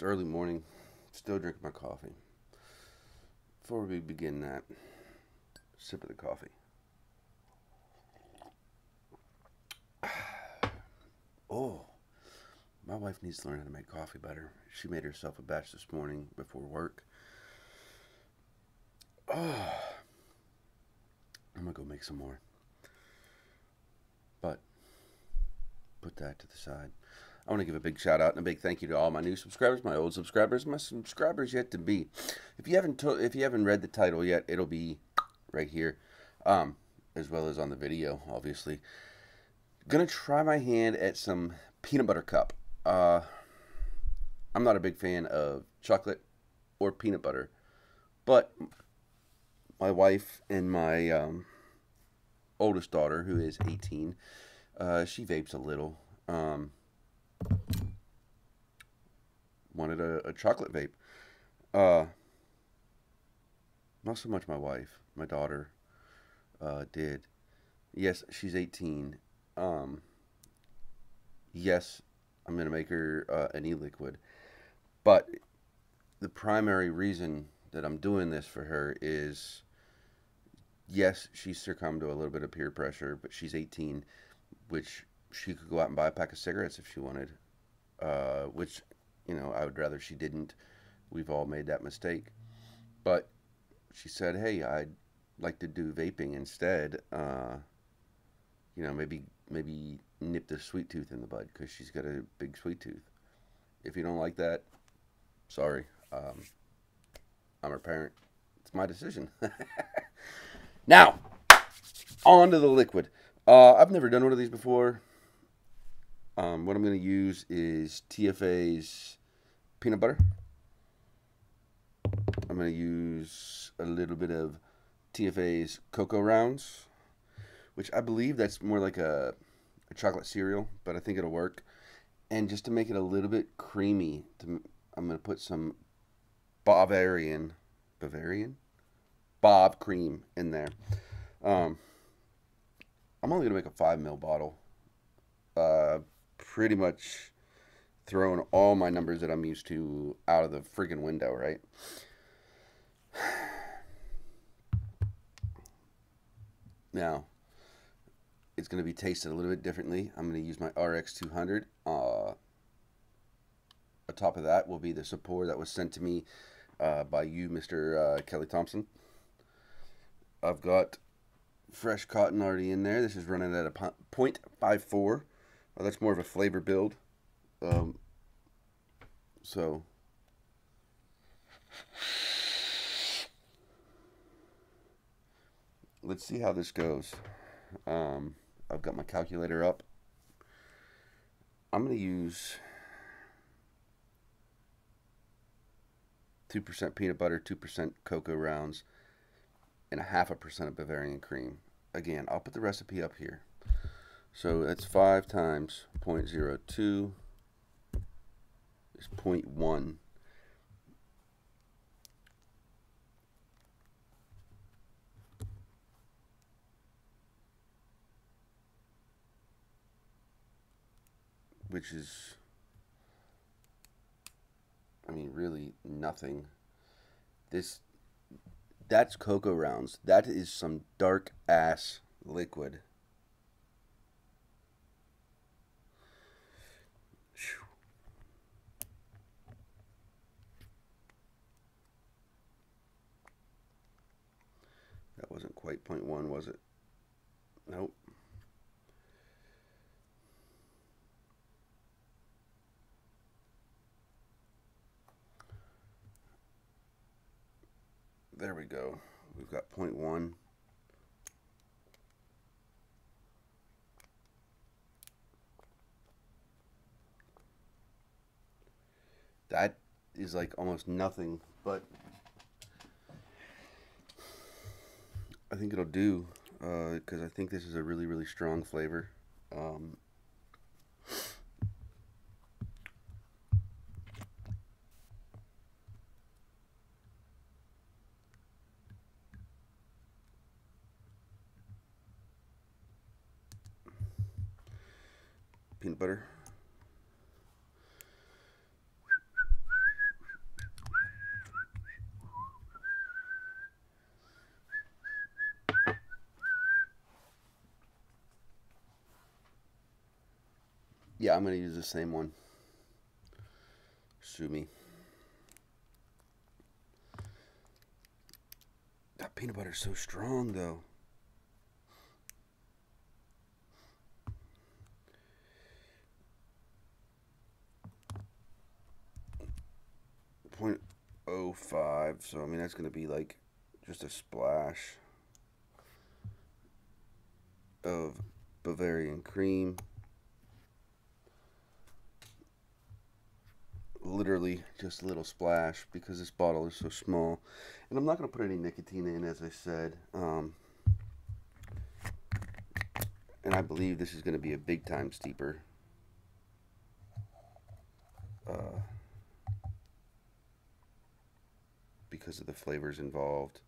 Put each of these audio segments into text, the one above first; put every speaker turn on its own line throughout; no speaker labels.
It's early morning. Still drinking my coffee. Before we begin that, sip of the coffee. Oh, my wife needs to learn how to make coffee better. She made herself a batch this morning before work. Oh, I'm gonna go make some more. But put that to the side. I want to give a big shout out and a big thank you to all my new subscribers, my old subscribers, my subscribers yet to be. If you haven't if you haven't read the title yet, it'll be right here, um, as well as on the video, obviously. Gonna try my hand at some peanut butter cup. Uh, I'm not a big fan of chocolate or peanut butter, but my wife and my um, oldest daughter, who is 18, uh, she vapes a little. Um, wanted a, a chocolate vape. Uh, not so much my wife. My daughter uh, did. Yes, she's 18. Um, yes, I'm going to make her uh, an e liquid. But the primary reason that I'm doing this for her is yes, she succumbed to a little bit of peer pressure, but she's 18, which she could go out and buy a pack of cigarettes if she wanted, uh, which, you know, I would rather she didn't. We've all made that mistake. But she said, hey, I'd like to do vaping instead. Uh, you know, maybe maybe nip the sweet tooth in the bud because she's got a big sweet tooth. If you don't like that, sorry. Um, I'm her parent. It's my decision. now, on to the liquid. Uh, I've never done one of these before. Um, what I'm going to use is TFA's peanut butter. I'm going to use a little bit of TFA's Cocoa Rounds, which I believe that's more like a, a chocolate cereal, but I think it'll work. And just to make it a little bit creamy, to, I'm going to put some Bavarian, Bavarian? Bob cream in there. Um, I'm only going to make a 5 mil bottle. Uh, pretty much throwing all my numbers that I'm used to out of the freaking window, right? Now, it's going to be tasted a little bit differently. I'm going to use my RX 200. Uh, on top of that will be the support that was sent to me uh, by you, Mr. Uh, Kelly Thompson. I've got fresh cotton already in there. This is running at a 0.54. That's more of a flavor build. Um, so let's see how this goes. Um, I've got my calculator up. I'm going to use 2% peanut butter, 2% cocoa rounds, and a half a percent of Bavarian cream. Again, I'll put the recipe up here. So that's 5 times 0.02 is 0.1. Which is, I mean, really nothing. This, that's cocoa rounds. That is some dark ass liquid. That wasn't quite point one, was it? Nope. There we go. We've got point one. That is like almost nothing, but I think it'll do because uh, I think this is a really, really strong flavor. Um, peanut butter. Yeah, I'm going to use the same one. Sue me. That peanut butter is so strong, though. Point oh five, so I mean that's gonna be like just a splash of Bavarian cream. Literally just a little splash because this bottle is so small. And I'm not going to put any nicotine in, as I said. Um, and I believe this is going to be a big time steeper. Uh, because of the flavors involved.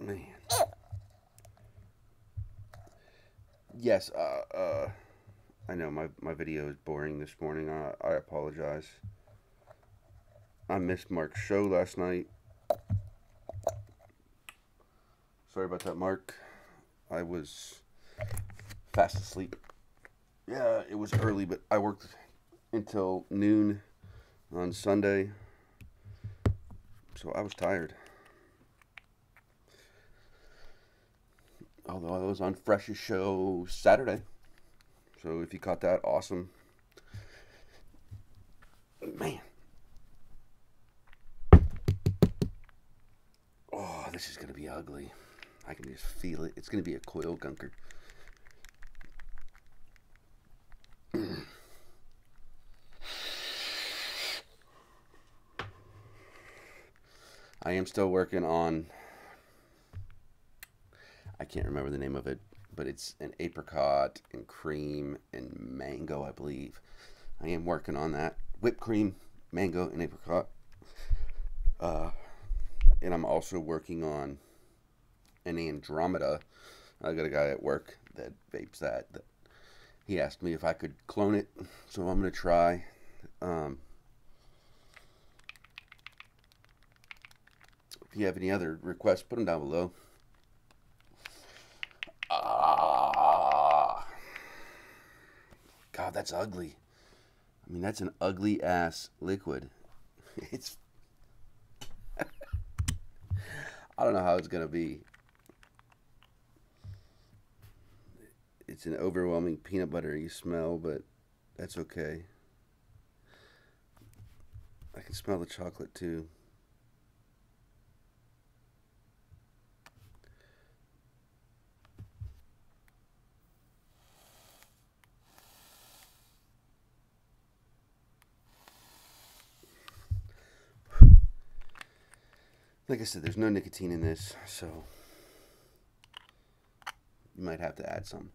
Man. Yes, uh, uh, I know my, my video is boring this morning. I, I apologize. I missed Mark's show last night. Sorry about that, Mark. I was fast asleep. Yeah, it was early, but I worked until noon on Sunday. So I was tired. Although I was on Fresh's show Saturday. So if you caught that, awesome. Man. Oh, this is going to be ugly. I can just feel it. It's going to be a coil gunker. I am still working on can't remember the name of it, but it's an apricot and cream and mango, I believe. I am working on that. Whipped cream, mango, and apricot. Uh, and I'm also working on an Andromeda. I got a guy at work that vapes that. that he asked me if I could clone it, so I'm going to try. Um, if you have any other requests, put them down below. God, that's ugly. I mean, that's an ugly ass liquid. It's. I don't know how it's going to be. It's an overwhelming peanut buttery smell, but that's okay. I can smell the chocolate too. Like I said, there's no nicotine in this, so you might have to add some.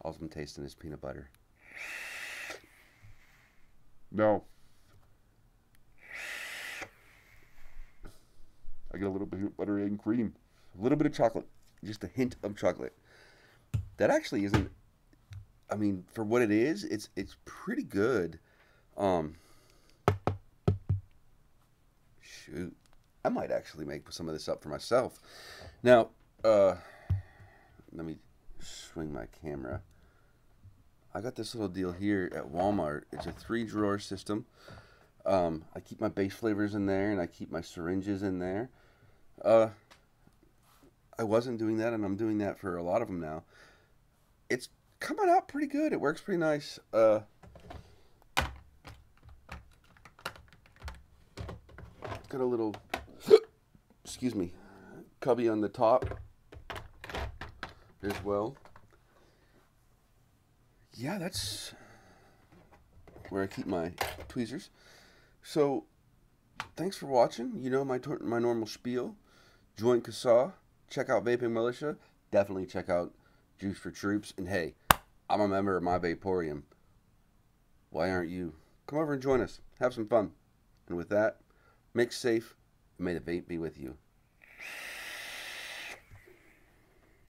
All I'm tasting is peanut butter.
No. I get a little bit of butter and cream.
A little bit of chocolate. Just a hint of chocolate. That actually isn't I mean, for what it is, it's it's pretty good. Um shoot, I might actually make some of this up for myself. Now, uh, let me swing my camera. I got this little deal here at Walmart. It's a three drawer system. Um, I keep my base flavors in there and I keep my syringes in there. Uh, I wasn't doing that and I'm doing that for a lot of them now. It's coming out pretty good. It works pretty nice. Uh, got a little, excuse me, cubby on the top as well. Yeah, that's where I keep my tweezers. So, thanks for watching. You know my my normal spiel. Join CASAA. Check out Vaping Militia. Definitely check out Juice for Troops. And hey, I'm a member of my Vaporium. Why aren't you? Come over and join us. Have some fun. And with that, Make safe. May the vape be with you.